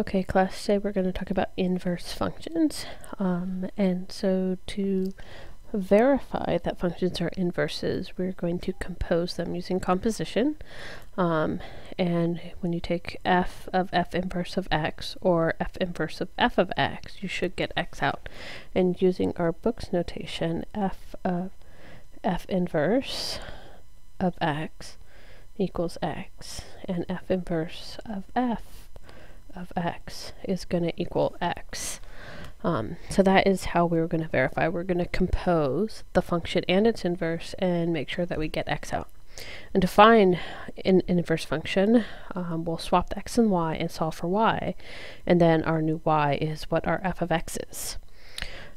Okay, class, today we're going to talk about inverse functions. Um, and so to verify that functions are inverses, we're going to compose them using composition. Um, and when you take f of f inverse of x or f inverse of f of x, you should get x out. And using our book's notation, f of f inverse of x equals x, and f inverse of f of x is going to equal x. Um, so that is how we are going to verify. We're going to compose the function and its inverse and make sure that we get x out. And to find an inverse function, um, we'll swap the x and y and solve for y. And then our new y is what our f of x is.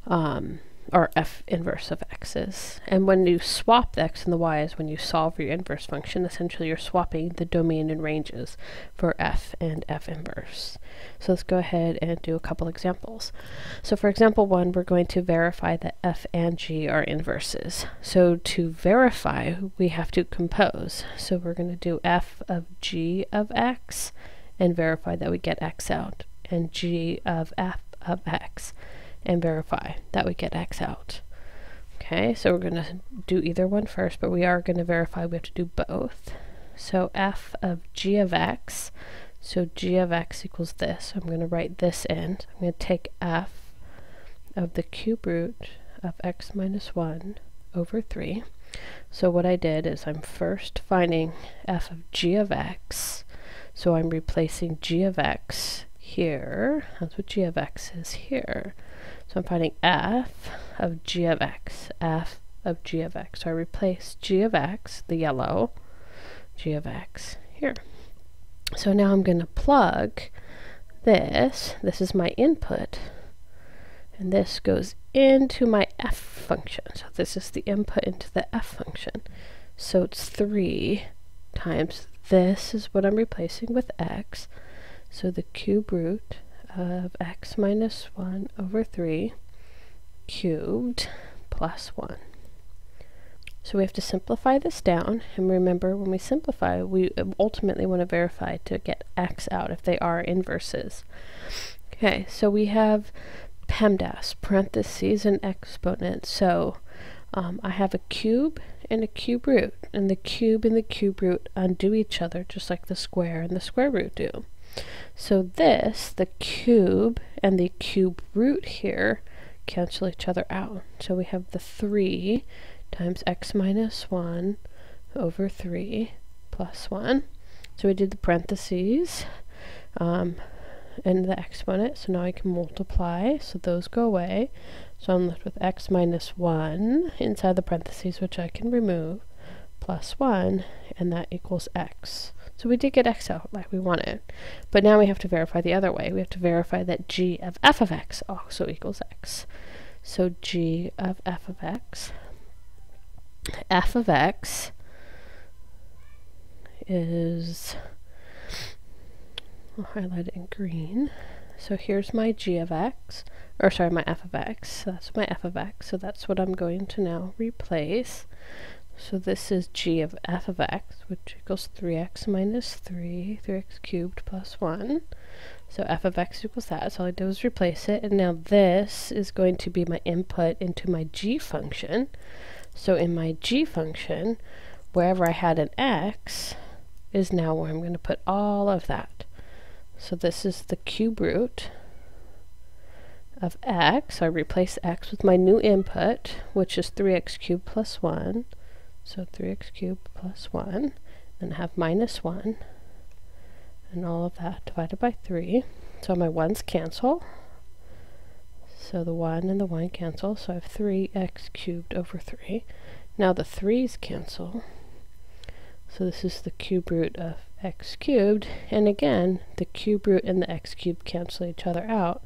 Um, or f inverse of x is. And when you swap the x and the y is when you solve your inverse function. Essentially, you're swapping the domain and ranges for f and f inverse. So let's go ahead and do a couple examples. So for example one, we're going to verify that f and g are inverses. So to verify, we have to compose. So we're going to do f of g of x and verify that we get x out, and g of f of x and verify that we get x out. Okay, so we're going to do either one first, but we are going to verify we have to do both. So f of g of x, so g of x equals this. I'm going to write this in. I'm going to take f of the cube root of x minus 1 over 3. So what I did is I'm first finding f of g of x. So I'm replacing g of x here. That's what g of x is here. So I'm finding f of g of x, f of g of x. So I replace g of x, the yellow, g of x here. So now I'm going to plug this, this is my input, and this goes into my f function. So this is the input into the f function. So it's 3 times this is what I'm replacing with x. So the cube root of x minus 1 over 3 cubed plus 1. So we have to simplify this down, and remember when we simplify, we ultimately want to verify to get x out if they are inverses. Okay, so we have PEMDAS, parentheses, and exponent. So um, I have a cube and a cube root, and the cube and the cube root undo each other just like the square and the square root do. So this, the cube and the cube root here, cancel each other out. So we have the 3 times x minus 1 over 3 plus 1. So we did the parentheses um, and the exponent, so now I can multiply, so those go away. So I'm left with x minus 1 inside the parentheses, which I can remove, plus 1, and that equals x. So we did get x out like we wanted. But now we have to verify the other way. We have to verify that g of f of x also equals x. So g of f of x, f of x is, I'll highlight it in green. So here's my g of x, or sorry, my f of x. So that's my f of x. So that's what I'm going to now replace. So this is g of f of x, which equals 3x minus 3, 3x cubed plus 1. So f of x equals that, so all I did was replace it, and now this is going to be my input into my g function. So in my g function, wherever I had an x, is now where I'm going to put all of that. So this is the cube root of x. I replace x with my new input, which is 3x cubed plus 1. So 3x cubed plus 1, and have minus 1, and all of that divided by 3. So my 1's cancel. So the 1 and the 1 cancel, so I have 3x cubed over 3. Now the 3's cancel. So this is the cube root of x cubed, and again, the cube root and the x cubed cancel each other out,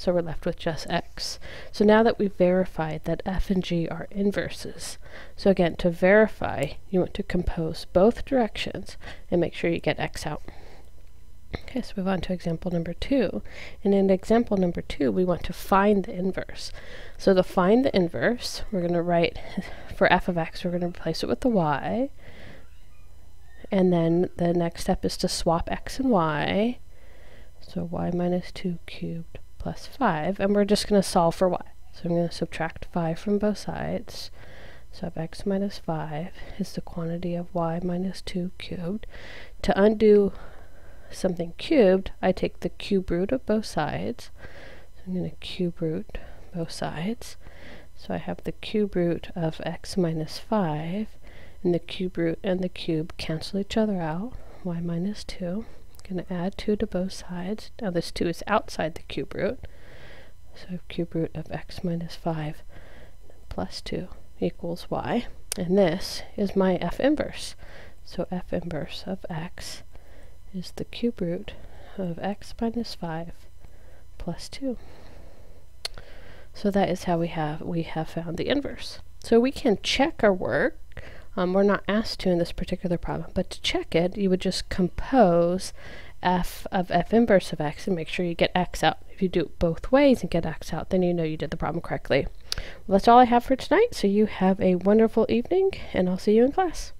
so we're left with just x. So now that we've verified that f and g are inverses, so again, to verify, you want to compose both directions and make sure you get x out. Okay, so move on to example number two. And in example number two, we want to find the inverse. So to find the inverse, we're going to write, for f of x, we're going to replace it with the y. And then the next step is to swap x and y So y minus 2 cubed plus 5. And we're just going to solve for y. So I'm going to subtract 5 from both sides. So I have x minus 5 is the quantity of y minus 2 cubed. To undo something cubed, I take the cube root of both sides. So I'm going to cube root both sides. So I have the cube root of x minus 5, and the cube root and the cube cancel each other out, y minus 2. Going to add 2 to both sides. Now this 2 is outside the cube root. So cube root of x minus 5 plus 2 equals y. And this is my f inverse. So f inverse of x is the cube root of x minus 5 plus 2. So that is how we have we have found the inverse. So we can check our work. Um, we're not asked to in this particular problem, but to check it, you would just compose f of f inverse of x and make sure you get x out. If you do it both ways and get x out, then you know you did the problem correctly. Well, that's all I have for tonight, so you have a wonderful evening, and I'll see you in class.